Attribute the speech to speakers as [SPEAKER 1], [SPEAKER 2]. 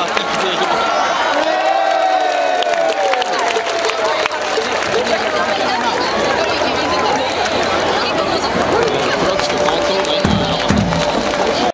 [SPEAKER 1] partie du territoire.